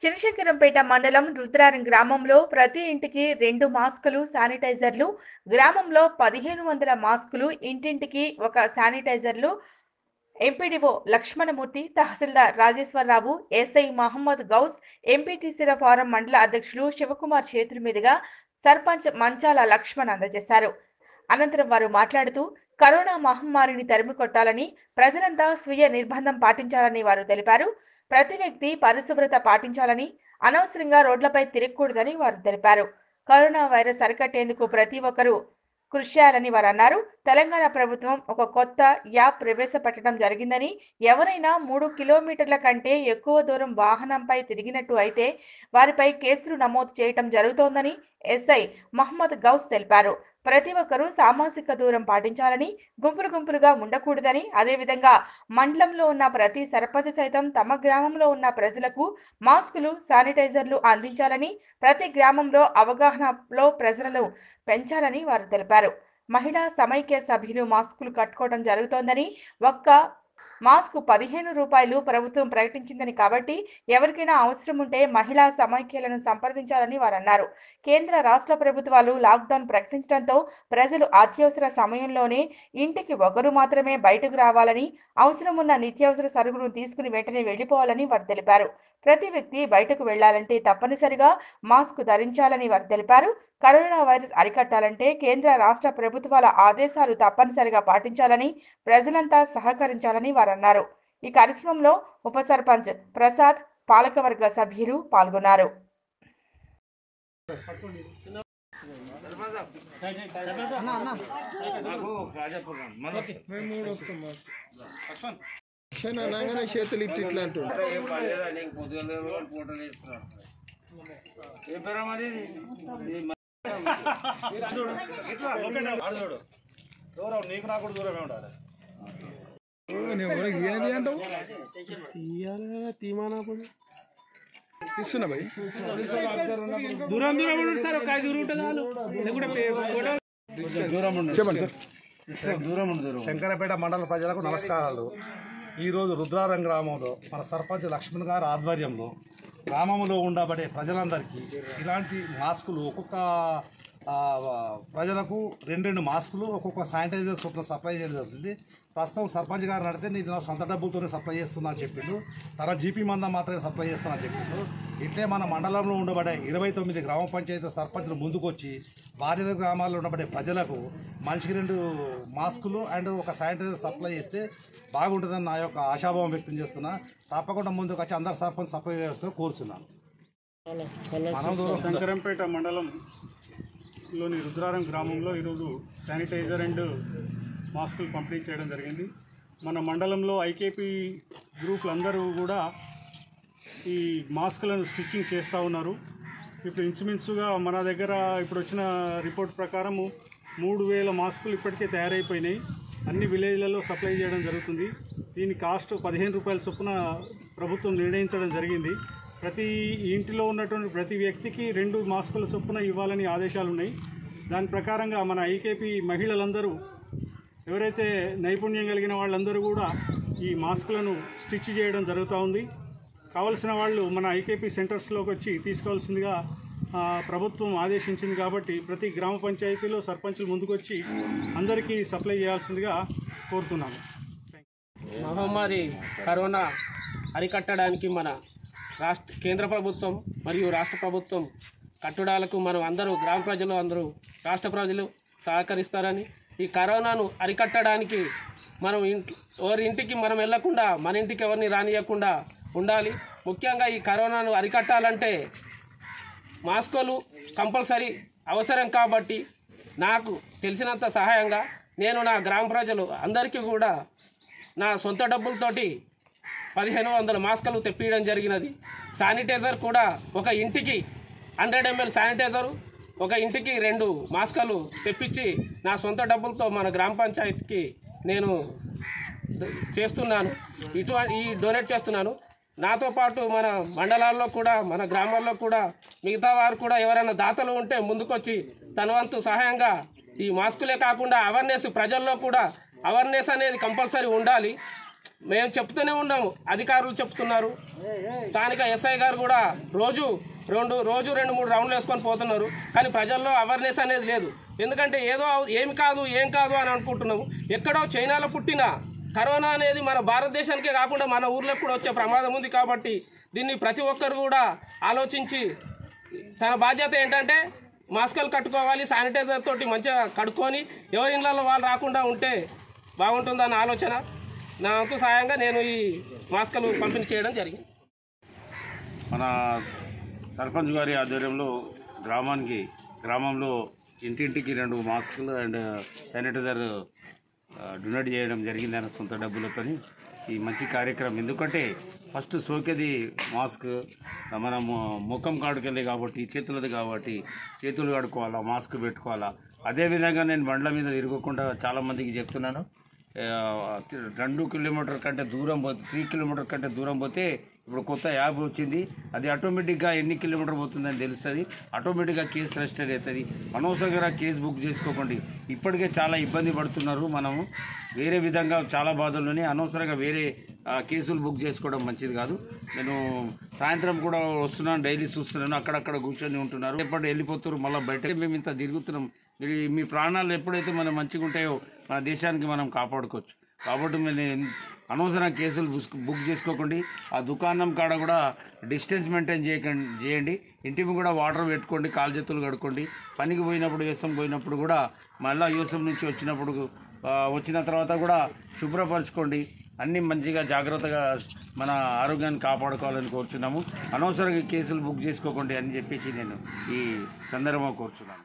చినశంకరంపేట మండలం రుద్రారం గ్రామంలో ప్రతి ఇంటికి రెండు మాస్కులు శానిటైజర్లు. గ్రామంలో పదిహేను వందల మాస్కులు ఇంటింటికి ఒక శానిటైజర్లు. ఎంపీడీఓ లక్ష్మణమూర్తి తహసీల్దార్ రాజేశ్వరరావు ఎస్ఐ మహమ్మద్ గౌస్ ఎంపీటీసీల ఫారం మండల అధ్యక్షులు శివకుమార్ చేతుల మీదుగా సర్పంచ్ మంచాల లక్ష్మణ్ అందజేశారు. అనంతరం వారు మాట్లాడుతూ కరోనా మహమ్మారిని తరిమి కొట్టాలని ప్రజలంతా స్వీయ నిర్బంధం పాటించాలని వారు తెలిపారు. ప్రతి వ్యక్తి పరిశుభ్రత పాటించాలని అనవసరంగా రోడ్లపై తిరగకూడదని వారు తెలిపారు. కరోనా వైరస్ అరికట్టేందుకు ప్రతి ఒక్కరూ కృషి చేయాలని వారు అన్నారు. తెలంగాణ ప్రభుత్వం ఒక కొత్త యాప్ ప్రవేశపెట్టడం జరిగిందని ఎవరైనా మూడు కిలోమీటర్ల కంటే ఎక్కువ దూరం వాహనంపై తిరిగినట్టు అయితే వారిపై కేసులు నమోదు చేయటం జరుగుతోందని ఎస్ఐ మహమ్మద్ గౌస్ తెలిపారు. ప్రతి ఒక్కరూ సామాజిక దూరం పాటించాలని గుంపులు గుంపులుగా ఉండకూడదని అదేవిధంగా మండలంలో ఉన్న ప్రతి సర్పంచ్ సైతం తమ గ్రామంలో ఉన్న ప్రజలకు మాస్కులు శానిటైజర్లు అందించాలని ప్రతి గ్రామంలో అవగాహనలో ప్రజలను పెంచాలని వారు తెలిపారు. మహిళా సమైక్య సభ్యులు మాస్కులు కట్టుకోవడం జరుగుతోందని ఒక్క మాస్క్ పదిహేను రూపాయలు ప్రభుత్వం ప్రకటించిందని కాబట్టి ఎవరికైనా అవసరం ఉంటే మహిళా సమైక్యలను సంప్రదించాలని వారు అన్నారు కేంద్ర రాష్ట్ర ప్రభుత్వాలు లాక్డౌన్ ప్రకటించడంతో ప్రజలు అత్యవసర సమయంలోనే ఇంటికి ఒకరు మాత్రమే బయటకు రావాలని అవసరం ఉన్న నిత్యావసర సరుకును తీసుకుని వెంటనే వెళ్ళిపోవాలని వారు తెలిపారు. ప్రతి వ్యక్తి బయటకు వెళ్ళాలంటే తప్పనిసరిగా మాస్క్ ధరించాలని వారు తెలిపారు. కరోనా వైరస్ అరికట్టాలంటే కేంద్ర రాష్ట్ర ప్రభుత్వాల ఆదేశాలు తప్పనిసరిగా పాటించాలని ప్రజలంతా సహకరించాలని వారు అన్నారు ఈ కార్యక్రమంలో ఉప సర్పంచ్ ప్రసాద్ పాలకవర్గ సభ్యులు పాల్గొన్నారు. చేతులు ఇట్లా ఇట్లా నీకు దూరం నీకు నాకు దూరమే ఉండాలి ఇస్తున్నా భయ్ దూరం దూరం సార్ ఒక ఐదు చాలు. ఉండు చెప్పండి సార్. దూరం శంకరపేట మండల ప్రజలకు నమస్కారాలు. ఈరోజు రుద్రారం గ్రామంలో మన సర్పంచ్ లక్ష్మణ్ గారి ఆధ్వర్యంలో గ్రామంలో ఉండబడే ప్రజలందరికీ ఇలాంటి మాస్కులు ఒక్కొక్క ప్రజలకు రెండు రెండు మాస్కులు ఒక్కొక్క శానిటైజర్ చొప్పున సప్లై చేయడం జరుగుతుంది. ప్రస్తుతం సర్పంచ్ గారు నడితే నేను నా సొంత డబ్బులతోనే సప్లై చేస్తున్నా అని చెప్పిండు. తర్వాత జీపీ మందం మాత్రమే సప్లై చేస్తున్నా అని చెప్పిండు. ఇట్లే మన మండలంలో ఉండబడే ఇరవై తొమ్మిది గ్రామ పంచాయతీ సర్పంచులు ముందుకొచ్చి వారి గ్రామాల్లో ఉండబడే ప్రజలకు మనిషికి రెండు మాస్కులు అండ్ ఒక శానిటైజర్ సప్లై చేస్తే బాగుంటుందని నా యొక్క ఆశాభావం వ్యక్తం చేస్తున్నా. తప్పకుండా ముందుకు వచ్చి అందరు సర్పంచ్ సప్లై చేస్తూ కోరుచున్నాను మనం దూరం లోని రుద్రారం గ్రామంలో ఈరోజు శానిటైజర్ అండ్ మాస్కులు పంపిణీ చేయడం జరిగింది. మన మండలంలో ఐకేపీ గ్రూపులు అందరూ కూడా ఈ మాస్కులను స్టిచ్చింగ్ చేస్తూ ఉన్నారు. ఇప్పుడు ఇంచుమించుగా మన దగ్గర ఇప్పుడు వచ్చిన రిపోర్ట్ ప్రకారము మూడు వేల మాస్కులు ఇప్పటికే తయారైపోయినాయి. అన్ని విలేజ్లలో సప్లై చేయడం జరుగుతుంది. దీని కాస్ట్ పదిహేను రూపాయల చొప్పున ప్రభుత్వం నిర్ణయించడం జరిగింది. ప్రతి ఇంటిలో ఉన్నటువంటి ప్రతి వ్యక్తికి రెండు మాస్కుల చొప్పున ఇవ్వాలని ఆదేశాలు ఉన్నాయి దాని ప్రకారంగా మన ఐకేపీ మహిళలందరూ ఎవరైతే నైపుణ్యం కలిగిన వాళ్ళందరూ కూడా ఈ మాస్కులను స్టిచ్ చేయడం జరుగుతూ ఉంది. కావలసిన వాళ్ళు మన ఐకేపీ సెంటర్స్లోకి వచ్చి తీసుకోవాల్సిందిగా ప్రభుత్వం ఆదేశించింది కాబట్టి ప్రతి గ్రామ పంచాయతీలో సర్పంచులు ముందుకొచ్చి అందరికీ సప్లై చేయాల్సిందిగా కోరుతున్నాను మహమ్మారి కరోనా అరికట్టడానికి మన రాష్ట్ర కేంద్ర ప్రభుత్వం మరియు రాష్ట్ర ప్రభుత్వం కట్టడాలకు మనం అందరూ గ్రామ ప్రజలు అందరూ రాష్ట్ర ప్రజలు సహకరిస్తారని ఈ కరోనాను అరికట్టడానికి మనం ఇంటి ఎవరి ఇంటికి మనం వెళ్ళకుండా మన ఇంటికి ఎవరిని రానియకుండా ఉండాలి. ముఖ్యంగా ఈ కరోనాను అరికట్టాలంటే మాస్కులు కంపల్సరీ అవసరం కాబట్టి నాకు తెలిసినంత సహాయంగా నేను నా గ్రామ ప్రజలు అందరికీ కూడా నా సొంత డబ్బులతోటి పదిహేను వందల మాస్కులు తెప్పియడం జరిగినది. శానిటైజర్ కూడా ఒక ఇంటికి హండ్రెడ్ ఎంఎల్ శానిటైజరు ఒక ఇంటికి రెండు మాస్కులు తెప్పించి నా సొంత డబ్బులతో మన గ్రామ పంచాయతీకి నేను చేస్తున్నాను. ఇటువంటి ఈ డొనేట్ చేస్తున్నాను. నాతో పాటు మన మండలాల్లో కూడా మన గ్రామాల్లో కూడా మిగతా వారు కూడా ఎవరైనా దాతలు ఉంటే ముందుకొచ్చి తన వంతు సహాయంగా ఈ మాస్కులే కాకుండా అవేర్నెస్ ప్రజల్లో కూడా అవేర్నెస్ అనేది కంపల్సరీ ఉండాలి. మేము చెప్తూనే ఉన్నాము. అధికారులు చెప్తున్నారు. స్థానిక ఎస్ఐ గారు కూడా రోజు రెండు రోజు రెండు మూడు రౌండ్లు వేసుకొని పోతున్నారు. కానీ ప్రజల్లో అవేర్నెస్ అనేది లేదు. ఎందుకంటే ఏదో ఏమి కాదు ఏం కాదు అని అనుకుంటున్నాము. ఎక్కడో చైనాలో పుట్టిన కరోనా అనేది మన భారతదేశానికే కాకుండా మన ఊర్లకు కూడా వచ్చే ప్రమాదం ఉంది కాబట్టి దీన్ని ప్రతి ఒక్కరు కూడా ఆలోచించి తన బాధ్యత ఏంటంటే మాస్కులు కట్టుకోవాలి శానిటైజర్ తోటి మంచిగా కడుక్కొని ఎవరి ఇళ్ళలో వాళ్ళు రాకుండా ఉంటే బాగుంటుందన్న ఆలోచన. నా వంతు సాయంగా నేను ఈ మాస్కలు పంపిణీ చేయడం జరిగింది. మన సర్పంచ్ గారి ఆధ్వర్యంలో గ్రామానికి గ్రామంలో ఇంటింటికి రెండు మాస్కులు అండ్ శానిటైజర్ డొనేట్ చేయడం జరిగిందని సొంత డబ్బులతోని. ఈ మంచి కార్యక్రమం. ఎందుకంటే ఫస్ట్ సోకేది మాస్క్ మనము ముఖం కాడుకెళ్ళి కాబట్టి చేతులది కాబట్టి చేతులు కడుక్కోవాలా మాస్క్ పెట్టుకోవాలా. అదేవిధంగా నేను బండ్ల మీద తిరగకుండా చాలామందికి చెప్తున్నాను. రెండు కిలోమీటర్ కంటే దూరం పోతే త్రీ కిలోమీటర్ కంటే దూరం పోతే ఇప్పుడు కొత్త యాప్ వచ్చింది. అది ఆటోమేటిక్గా ఎన్ని కిలోమీటర్ పోతుందని తెలుస్తుంది. ఆటోమేటిక్గా కేసు రిజిస్టర్ అవుతుంది. అనవసరంగా కేసు బుక్ చేసుకోకండి. ఇప్పటికే చాలా ఇబ్బంది పడుతున్నారు మనము. వేరే విధంగా చాలా బాధల్లోనే అనవసరంగా వేరే కేసులు బుక్ చేసుకోవడం మంచిది కాదు. నేను సాయంత్రం కూడా వస్తున్నాను డైలీ చూస్తున్నాను. అక్కడక్కడ కూర్చొని ఉంటున్నారు. ఎప్పటి వెళ్ళిపోతున్నారు మళ్ళీ బయట మేము ఇంత తిరుగుతున్నాం. మీ ప్రాణాలు ఎప్పుడైతే మనం మంచిగా ఉంటాయో మన దేశానికి మనం కాపాడుకోవచ్చు. కాబట్టి మీరు అనవసరం కేసులు బుక్ బుక్ చేసుకోకండి. ఆ దుకాణం కాడ కూడా డిస్టెన్స్ మెయింటైన్ చేయకండి చేయండి. ఇంటికి కూడా వాటర్ పెట్టుకోండి కాలు చేతులు కడుక్కోండి. పనికి పోయినప్పుడు యూసం పోయినప్పుడు కూడా మళ్ళీ యూసం నుంచి వచ్చినప్పుడు వచ్చిన తర్వాత కూడా శుభ్రపరచుకోండి. అన్నీ మంచిగా జాగ్రత్తగా మన ఆరోగ్యాన్ని కాపాడుకోవాలని కోరుచున్నాము. అనవసరంగా కేసులు బుక్ చేసుకోకండి అని చెప్పేసి నేను ఈ సందర్భంగా కోరుచున్నాను.